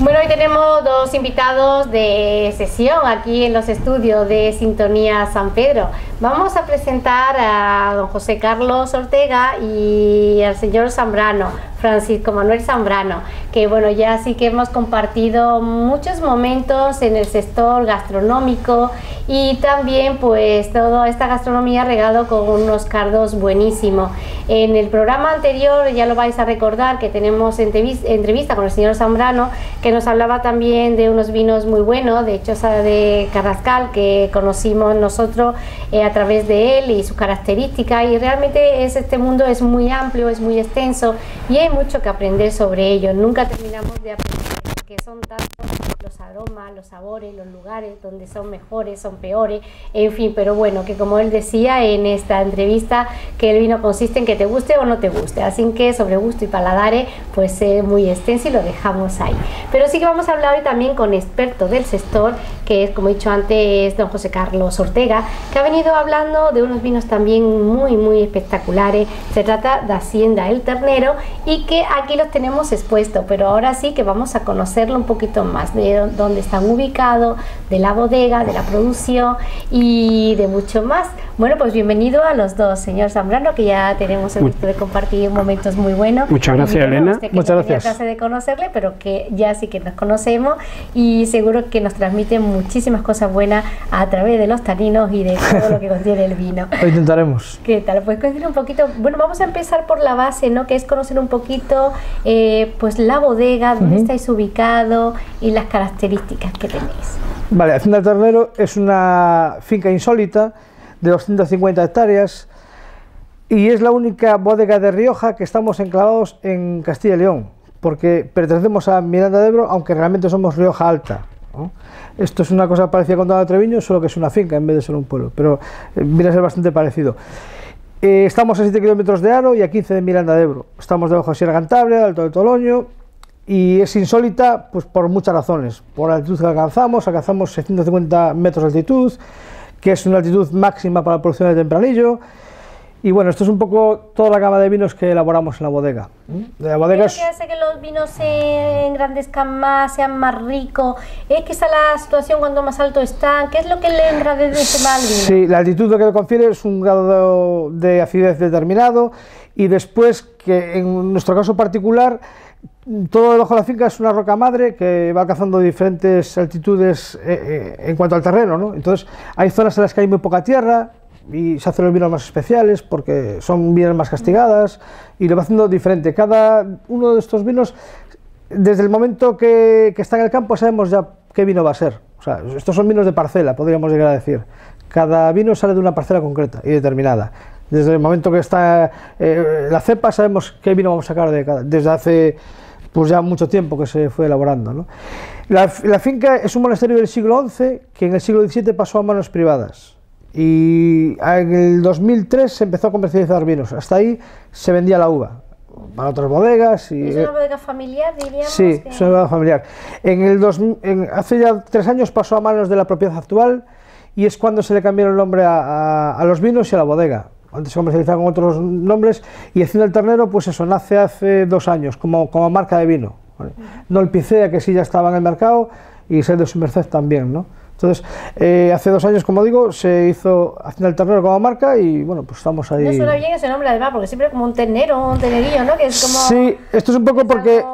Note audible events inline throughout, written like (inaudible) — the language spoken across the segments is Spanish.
Bueno, hoy tenemos dos invitados de sesión aquí en los estudios de Sintonía San Pedro. Vamos a presentar a don José Carlos Ortega y al señor Zambrano, Francisco Manuel Zambrano, que bueno, ya sí que hemos compartido muchos momentos en el sector gastronómico y también pues toda esta gastronomía regado con unos cardos buenísimos. En el programa anterior, ya lo vais a recordar, que tenemos entrevista con el señor Zambrano, que nos hablaba también de unos vinos muy buenos, de Choza de Carrascal, que conocimos nosotros eh, a través de él y sus características. Y realmente es, este mundo es muy amplio, es muy extenso y hay mucho que aprender sobre ello. Nunca terminamos de aprender que son tantos los aromas, los sabores, los lugares donde son mejores, son peores, en fin, pero bueno, que como él decía en esta entrevista, que el vino consiste en que te guste o no te guste, así que sobre gusto y paladares, pues es muy extenso y lo dejamos ahí. Pero sí que vamos a hablar hoy también con experto del sector, que es, como he dicho antes, don José Carlos Ortega, que ha venido hablando de unos vinos también muy, muy espectaculares. Se trata de Hacienda El Ternero y que aquí los tenemos expuestos, pero ahora sí que vamos a conocer un poquito más de dónde están ubicados, de la bodega, de la producción y de mucho más. Bueno, pues bienvenido a los dos, señor Zambrano, que ya tenemos el gusto de compartir momentos muy buenos. Muchas gracias, Elena. Muchas no gracias. de conocerle, pero que ya sí que nos conocemos y seguro que nos transmite muchísimas cosas buenas a través de los taninos y de todo lo que contiene el vino. (laughs) Lo intentaremos. (laughs) ¿Qué tal? Pues conocer un poquito. Bueno, vamos a empezar por la base, ¿no? Que es conocer un poquito, eh, pues la bodega, dónde estáis ubicados y las características que tenéis. Vale, Hacienda Ternero es una finca insólita de 250 hectáreas y es la única bodega de Rioja que estamos enclavados en Castilla y León, porque pertenecemos a Miranda de Ebro, aunque realmente somos Rioja Alta. Esto es una cosa parecida con Don Treviño, solo que es una finca en vez de ser un pueblo, pero eh, viene a ser bastante parecido. Eh, estamos a 7 kilómetros de Aro y a 15 de Miranda de Ebro. Estamos debajo de Sierra Cantabria, Alto de Toloño y es insólita pues por muchas razones. Por la altitud que alcanzamos, alcanzamos 650 metros de altitud, que es una altitud máxima para la producción de tempranillo. Y bueno, esto es un poco toda la gama de vinos que elaboramos en la bodega. La bodega es... ¿Qué hace que los vinos se engrandezcan más, sean más ricos? ¿Es que está la situación cuando más alto están? ¿Qué es lo que le engrandece más al vino? Sí, la altitud lo que le confiere es un grado de acidez determinado y después que en nuestro caso particular todo debajo de la finca es una roca madre que va alcanzando diferentes altitudes eh, eh, en cuanto al terreno, ¿no? Entonces hay zonas en las que hay muy poca tierra y se hacen los vinos más especiales porque son vinos más castigadas y lo va haciendo diferente. Cada uno de estos vinos, desde el momento que, está en el campo, sabemos ya qué vino va a ser. O sea, estos son vinos de parcela, podríamos llegar a decir. Cada vino sale de una parcela concreta y determinada. Desde el momento que está eh, la cepa sabemos qué vino vamos a sacar de cada, desde hace pues ya mucho tiempo que se fue elaborando. La, finca es un monasterio del siglo XI que en el siglo XVII pasó a manos privadas y en el 2003 se empezó a comercializar vinos. Hasta ahí se vendía la uva para otras bodegas. Y, ¿Es una bodega familiar, diríamos? Sí, es una bodega familiar. En el dos, hace ya tres años pasó a manos de la propiedad actual y es cuando se le cambiaron el nombre a los vinos y a la bodega antes se comercializaba con otros nombres, y Hacienda del Ternero, pues eso, nace hace dos años como, como marca de vino. No el Picea, que sí ya estaba en el mercado, y Ser de su merced también, ¿no? Entonces, eh, hace dos años, como digo, se hizo Hacienda del Ternero como marca y bueno, pues estamos ahí. No suena bien ese nombre además, porque siempre como un ternero, un tenerillo, ¿no? Que es como... Sí, esto es un poco porque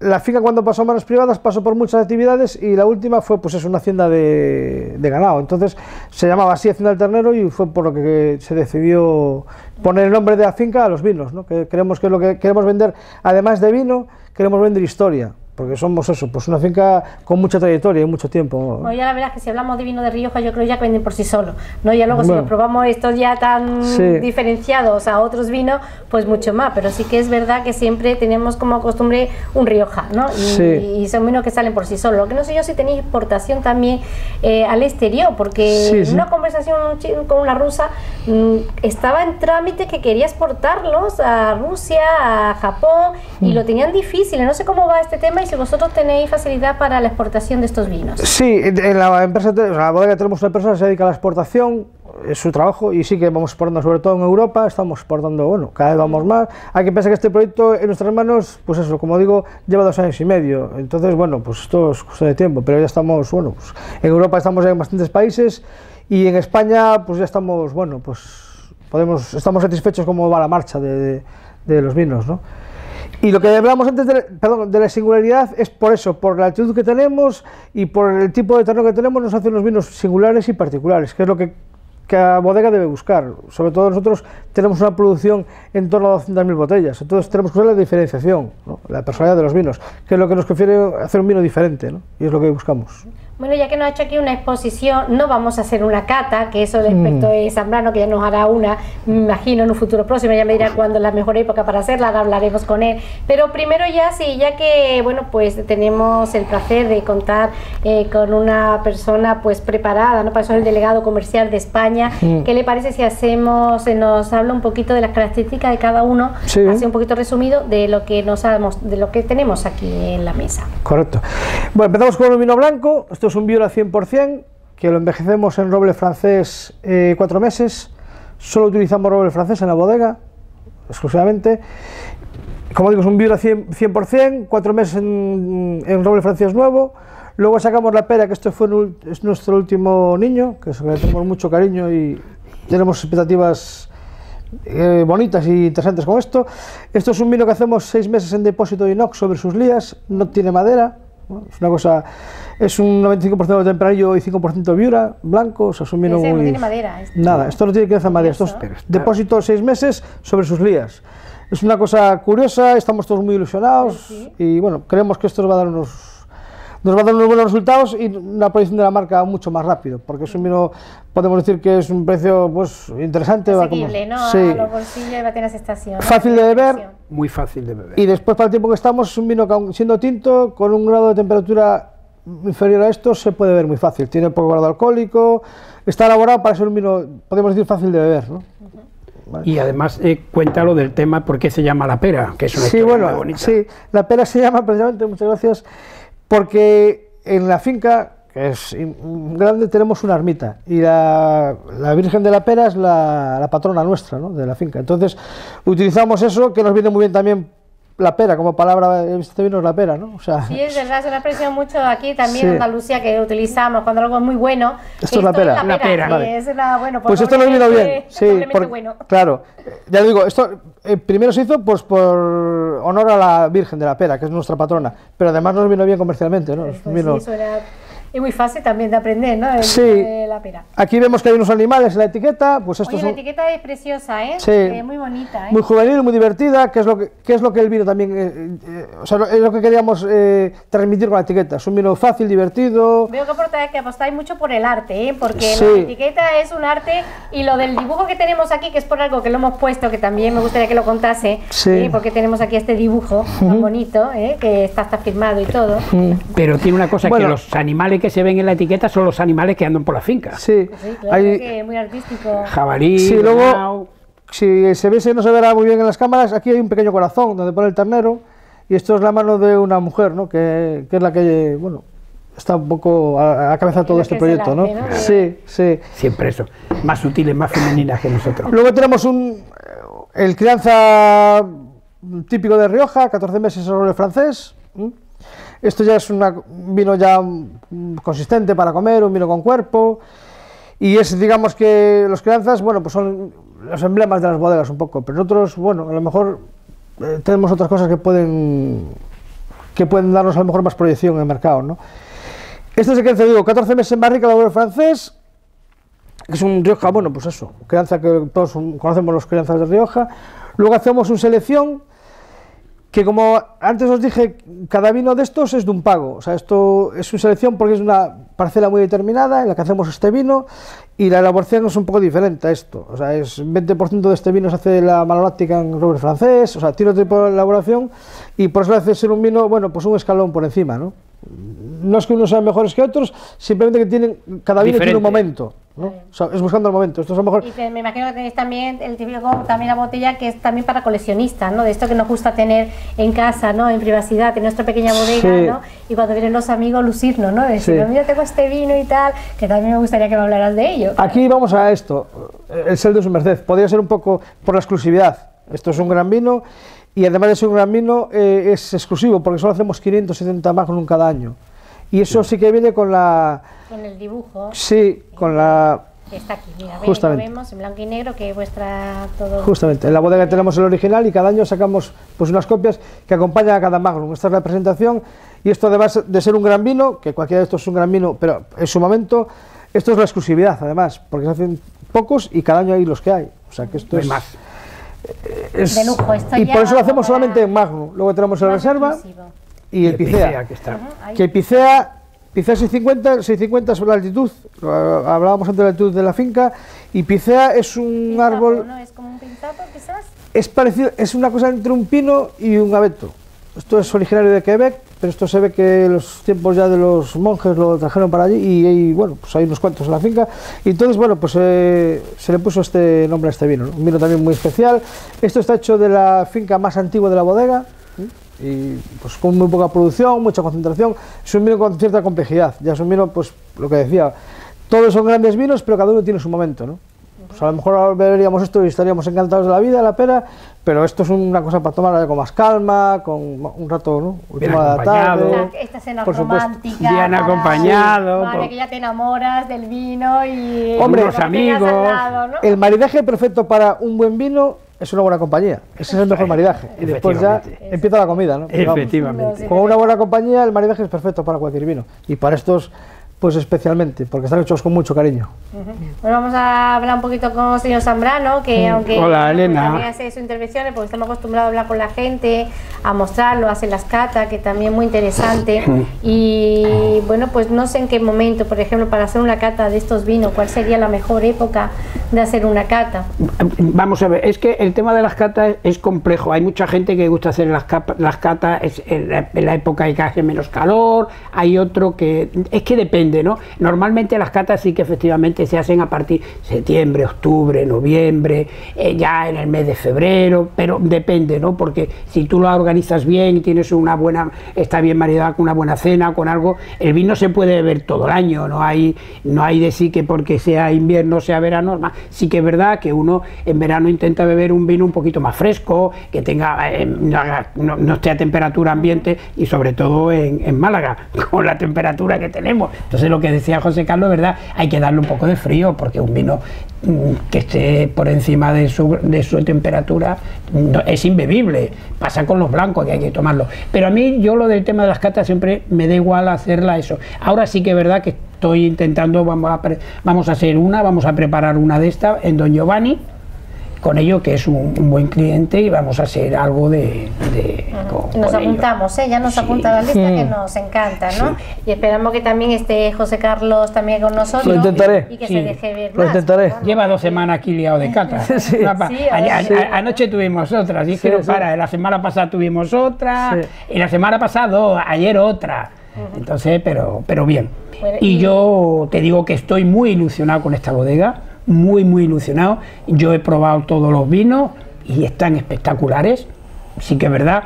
la finca cuando pasó a manos privadas pasó por muchas actividades y la última fue pues es una hacienda de, ganado. Entonces se llamaba así Hacienda del Ternero y fue por lo que se decidió poner el nombre de la finca a los vinos, ¿no? que creemos que lo que queremos vender, además de vino, queremos vender historia porque somos eso, pues una finca con mucha trayectoria y mucho tiempo. Bueno, ya la verdad es que si hablamos de vino de Rioja, yo creo ya que venden por sí solo, ¿no? Ya luego si lo probamos estos ya tan diferenciados a otros vinos, pues mucho más, pero sí que es verdad que siempre tenemos como costumbre un Rioja, ¿no? Y, son vinos que salen por sí solos. Lo que no sé yo si tenéis exportación también eh, al exterior, porque en una conversación con una rusa mm, estaba en trámite que quería exportarlos a Rusia, a Japón, y mm. lo tenían difícil, no sé cómo va este tema si vosotros tenéis facilidad para la exportación de estos vinos. Sí, en la empresa, en la bodega tenemos una persona que se dedica a la exportación, es su trabajo y sí que vamos exportando, sobre todo en Europa, estamos exportando, bueno, cada vez vamos más. Hay que pensar que este proyecto en nuestras manos, pues eso, como digo, lleva dos años y medio. Entonces, bueno, pues esto es cuestión de tiempo, pero ya estamos, bueno, pues en Europa estamos en bastantes países y en España, pues ya estamos, bueno, pues podemos, estamos satisfechos cómo va la marcha de, de, los vinos, ¿no? Y lo que hablamos antes de, perdón, de la singularidad es por eso, por la actitud que tenemos y por el tipo de terreno que tenemos, nos hacen los vinos singulares y particulares, que es lo que cada bodega debe buscar. Sobre todo nosotros tenemos una producción en torno a 200.000 botellas, entonces tenemos que usar la diferenciación, la personalidad de los vinos, que es lo que nos confiere hacer un vino diferente, ¿no? y es lo que buscamos. Bueno, ya que nos ha hecho aquí una exposición, no vamos a hacer una cata, que eso respecto mm. de Zambrano, que ya nos hará una, me imagino, en un futuro próximo, ya me dirá cuándo es la mejor época para hacerla, hablaremos con él. Pero primero ya sí, ya que, bueno, pues tenemos el placer de contar eh, con una persona pues preparada, ¿no? Para eso es el delegado comercial de España. Mm. ¿Qué le parece si hacemos, se nos habla un poquito de las características de cada uno, así un poquito resumido, de lo que nos de lo que tenemos aquí en la mesa? Correcto. Bueno, empezamos con un vino blanco, esto es un Viura 100%, que lo envejecemos en roble francés eh, cuatro meses. Solo utilizamos roble francés en la bodega, exclusivamente. Como digo, es un Viura 100%, cuatro meses en, roble francés nuevo. Luego sacamos la pera, que esto fue es nuestro último niño, que es le tenemos mucho cariño y tenemos expectativas eh, bonitas y interesantes con esto. Esto es un vino que hacemos seis meses en depósito de inox sobre sus lías, no tiene madera, es una cosa, es un 95% de y 5% viura, blanco, o sea, vino muy... no tiene madera. Esto. Nada, esto no tiene que hacer madera, esto es depósito seis meses sobre sus lías. Es una cosa curiosa, estamos todos muy ilusionados y bueno, creemos que esto nos va a dar unos nos va a dar unos buenos resultados y una proyección de la marca mucho más rápido, porque es un vino, podemos decir que es un precio pues interesante. Asequible, ¿no? Sí. A los bolsillos de la estación. Fácil de beber. Muy fácil de beber. Y después, para el tiempo que estamos, es un vino que, siendo tinto, con un grado de temperatura inferior a esto, se puede beber muy fácil. Tiene poco grado alcohólico, está elaborado para ser un vino, podemos decir, fácil de beber, ¿no? Y además eh, cuéntalo del tema por qué se llama la pera, que es una sí, bueno, bonita. Sí, la pera se llama precisamente, muchas gracias, porque en la finca, que es grande, tenemos una ermita y la, Virgen de la Pera es la, patrona nuestra ¿no? de la finca. Entonces utilizamos eso que nos viene muy bien también la pera como palabra, este vino es la pera, ¿no? O sea, sí, es verdad, se lo aprecio mucho aquí también en Andalucía que utilizamos cuando algo es muy bueno. Esto, es la pera. la pera. bueno, pues, pues esto nos vino bien, sí, bueno. claro. Ya digo, esto eh, primero se hizo pues por honor a la Virgen de la Pera, que es nuestra patrona, pero además nos vino bien comercialmente, ¿no? Pues vino... sí, y muy fácil también de aprender, ¿no? sí. la pera. Aquí vemos que hay unos animales en la etiqueta, pues esto Oye, la etiqueta es preciosa, ¿eh? Sí. muy bonita, ¿eh? Muy juvenil, muy divertida, que es lo que, es lo que el vino también, eh, eh, o sea, es lo que queríamos transmitir con la etiqueta. Es un vino fácil, divertido. Veo que, que apostáis mucho por el arte, ¿eh? Porque la etiqueta es un arte y lo del dibujo que tenemos aquí, que es por algo que lo hemos puesto, que también me gustaría que lo contase, sí. porque tenemos aquí este dibujo tan bonito, que está hasta firmado y todo. Pero tiene una cosa, que los animales que se ven en la etiqueta son los animales que andan por la finca. Sí, hay, muy artístico. Jabalí, sí, luego, si se ve, si no se verá muy bien en las cámaras, aquí hay un pequeño corazón donde pone el ternero y esto es la mano de una mujer, ¿no? que, que es la que, bueno, está un poco a, a cabeza de todo este proyecto, ¿no? Sí, sí. Siempre eso, más sutiles, más femeninas que nosotros. Luego tenemos un, el crianza típico de Rioja, 14 meses sobre el francés. Esto ya es un vino ya consistente para comer, un vino con cuerpo. Y es, digamos que los crianzas, bueno, pues son los emblemas de las bodegas un poco, pero nosotros, bueno, a lo mejor eh, tenemos otras cosas que pueden que pueden darnos a lo mejor más proyección en el mercado, ¿no? Este es el crianza, digo, 14 meses en barrica, laborero francés, que es un Rioja, bueno, pues eso, crianza que todos conocemos los crianzas de Rioja. Luego hacemos un selección, que como antes os dije, cada vino de estos es de un pago, o sea, esto es una selección porque es una parcela muy determinada en la que hacemos este vino y la elaboración es un poco diferente a esto, o sea, es 20% de este vino se hace la maloláctica en roble francés, o sea, tiene otro tipo de elaboración y por eso le hace ser un vino, bueno, pues un escalón por encima, ¿no? No es que unos sean mejores que otros, simplemente que tienen, cada vino tiene un momento, ¿no? es buscando el momento. Esto es a lo mejor... Y me imagino que tenéis también el típico, también la botella que es también para coleccionistas, ¿no? De esto que nos gusta tener en casa, ¿no? En privacidad, en nuestra pequeña bodega, ¿no? Y cuando vienen los amigos, lucirnos, ¿no? Decir, mira, tengo este vino y tal, que también me gustaría que me hablaras de ello. Aquí vamos a esto, el sel de su merced. Podría ser un poco por la exclusividad. Esto es un gran vino y además de ser un gran vino eh, es exclusivo porque solo hacemos 570 Magnum cada año. Y eso sí que viene con la... Con el dibujo. Sí, con la... está aquí, mira, Justamente. Lo vemos en blanco y negro que vuestra todo... Justamente, en la bodega tenemos el original y cada año sacamos pues unas copias que acompañan a cada Magnum. Esta es la presentación y esto además de ser un gran vino, que cualquiera de estos es un gran vino, pero en su momento, esto es la exclusividad además, porque se hacen pocos y cada año hay los que hay. O sea que esto es... más. de lujo, esto y por eso lo hacemos solamente en Magnum. Luego tenemos la reserva y el Picea. que, está. que el Picea, Picea 650, 650 sobre la altitud, hablábamos antes de la altitud de la finca, y Picea es un árbol... ¿no? ¿Es como un pintapo quizás? Es parecido, es una cosa entre un pino y un abeto. Esto es originario de Quebec, pero esto se ve que los tiempos ya de los monjes lo trajeron para allí y, bueno, pues hay unos cuantos en la finca. Y entonces, bueno, pues eh, se le puso este nombre a este vino, un vino también muy especial. Esto está hecho de la finca más antigua de la bodega, y pues con muy poca producción, mucha concentración, es un vino con cierta complejidad, ya es un vino, pues lo que decía, todos son grandes vinos, pero cada uno tiene su momento, ¿no? Pues a lo mejor beberíamos esto y estaríamos encantados de la vida, de la pera, pero esto es una cosa para tomar con más calma, con un rato, ¿no? Última de la tarde. Esta cena romántica. Bien acompañado. Vale, que ya te enamoras del vino y... Hombre, los amigos. El maridaje perfecto para un buen vino es una buena compañía. Ese es el mejor maridaje. Y después ya empieza la comida, ¿no? Efectivamente. con una buena compañía, el maridaje es perfecto para cualquier vino. Y para estos pues especialmente, porque están hechos con mucho cariño. Bueno, vamos a hablar un poquito con el señor Zambrano, que aunque Hola, Elena. también hace sus intervenciones, porque estamos acostumbrados a hablar con la gente, a mostrarlo, a hacer las catas, que también es muy interesante. y bueno, pues no sé en qué momento, por ejemplo, para hacer una cata de estos vinos, ¿cuál sería la mejor época de hacer una cata? Vamos a ver, es que el tema de las catas es complejo. Hay mucha gente que gusta hacer las, las catas en la, en la época que hace menos calor, hay otro que... Es que depende ¿no? Normalmente las catas sí que efectivamente se hacen a partir de septiembre, octubre, noviembre, eh, ya en el mes de febrero, pero depende, ¿no? Porque si tú lo organizas bien tienes una buena, está bien maridada con una buena cena, con algo, el vino se puede beber todo el año, no hay, no hay de sí que porque sea invierno, sea verano, sí que es verdad que uno en verano intenta beber un vino un poquito más fresco, que tenga, eh, no, esté a temperatura ambiente y sobre todo en, Málaga, (laughs) con la temperatura que tenemos. Lo que decía José Carlos, ¿verdad? Hay que darle un poco de frío porque un vino mm, que esté por encima de su, de su temperatura es imbebible. Pasa con los blancos que hay que tomarlo. Pero a mí yo lo del tema de las catas siempre me da igual hacerla eso. Ahora sí que es verdad que estoy intentando, vamos a, vamos a hacer una, vamos a preparar una de estas en Don Giovanni con ello que es un, buen cliente y vamos a hacer algo de... nos apuntamos, ¿eh? ya nos apunta la lista que nos encanta, ¿no? Y esperamos que también esté José Carlos también con nosotros. Lo intentaré. Y, que se deje ver Lo intentaré. Lleva dos semanas aquí liado de cata. (laughs) anoche tuvimos otra, dijeron para, la semana pasada tuvimos otra, y la semana pasada, ayer otra. Entonces, pero, pero bien. y yo te digo que estoy muy ilusionado con esta bodega muy, muy ilusionado. Yo he probado todos los vinos y están espectaculares. Sí que es verdad,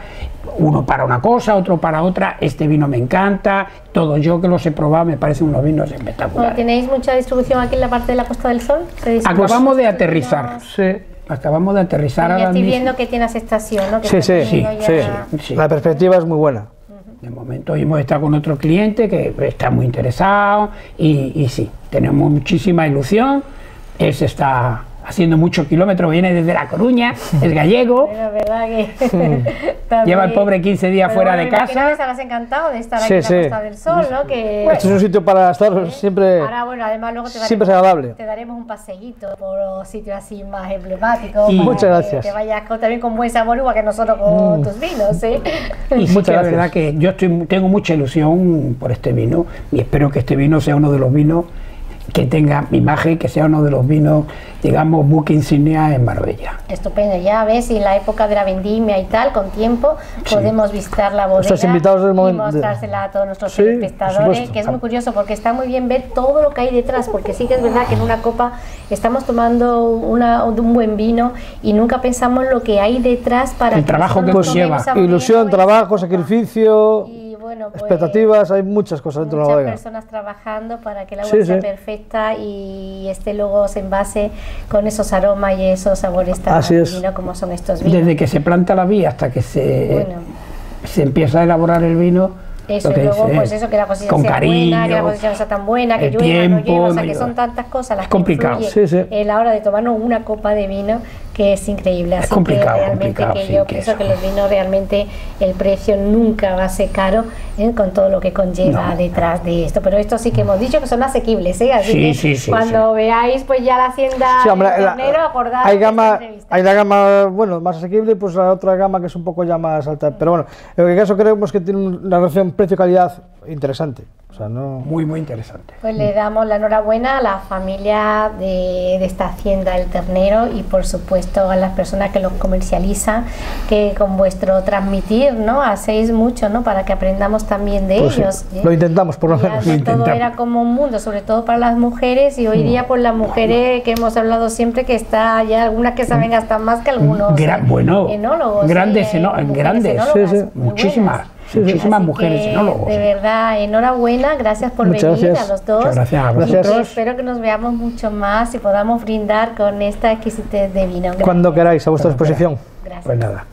uno para una cosa, otro para otra. Este vino me encanta, todos yo que los he probado me parecen unos vinos espectaculares. ¿Tenéis mucha distribución aquí en la parte de la Costa del Sol? Acabamos de aterrizar. Sí. Acabamos de aterrizar ahora estoy viendo que tienes estación, ¿no? sí, sí, sí, La perspectiva es muy buena. De momento hemos estado con otro cliente que está muy interesado y, y sí, tenemos muchísima ilusión él se está haciendo muchos kilómetros, viene desde La Coruña, es gallego. verdad que (laughs) Lleva el pobre 15 días fuera de casa. Estarás encantado de estar aquí en la Costa del Sol, ¿no? Que, este es un sitio para estar siempre. Ahora, bueno, además luego te siempre es agradable. Te daremos un paseíto por sitios así más emblemáticos. Y muchas gracias. Que te vayas también con buen sabor, igual que nosotros con mm. tus vinos, ¿eh? Y sí muchas verdad que yo estoy, tengo mucha ilusión por este vino y espero que este vino sea uno de los vinos que tenga imagen, que sea uno de los vinos, digamos, buque insignia en Marbella. Estupendo, ya ves, y en la época de la vendimia y tal, con tiempo, podemos visitar la bodega invitados del y mostrársela a todos nuestros espectadores, que es muy curioso porque está muy bien ver todo lo que hay detrás, porque sí que es verdad que en una copa estamos tomando una, un buen vino y nunca pensamos lo que hay detrás para el trabajo que nos lleva. Ilusión, trabajo, sacrificio. Pues, expectativas, hay muchas cosas dentro de la bodega. Muchas personas trabajando para que la uva sea perfecta y esté luego se envase con esos aromas y esos sabores tan finos como son estos vinos. Desde que se planta la vía hasta que se, se empieza a elaborar el vino, eso, y luego, pues eso, que la cocina sea buena, que la cocina sea tan buena, que llueva, no llueva, o sea, que son tantas cosas las es complicado. que sí, en la hora de tomarnos una copa de vino que es increíble. Así que realmente que yo pienso que los vinos realmente el precio nunca va a ser caro ¿eh? con todo lo que conlleva detrás de esto. Pero esto sí que hemos dicho que son asequibles, ¿eh? así que cuando veáis pues ya la hacienda sí, hombre, hay gama, hay la gama bueno más asequible, pues la otra gama que es un poco ya más alta. Pero bueno, en cualquier caso creemos que tiene una relación precio-calidad interesante. O sea, no... Muy, muy interesante. Pues le damos la enhorabuena a la familia de, de, esta hacienda El Ternero y por supuesto a las personas que los comercializan, que con vuestro transmitir, ¿no? Hacéis mucho, ¿no? Para que aprendamos también de pues ellos. Lo intentamos por lo menos. Todo era como un mundo, sobre todo para las mujeres y hoy día por las mujeres que hemos hablado siempre que está ya algunas que saben hasta más que algunos Gran, bueno, enólogos. Grandes, grandes, muchísimas muchísimas mujeres enólogos. De verdad, enhorabuena, gracias por venir a los dos. Muchas gracias, gracias. espero que nos veamos mucho más y podamos brindar con esta exquisitez de vino. Cuando queráis, a vuestra disposición. Gracias. Pues nada.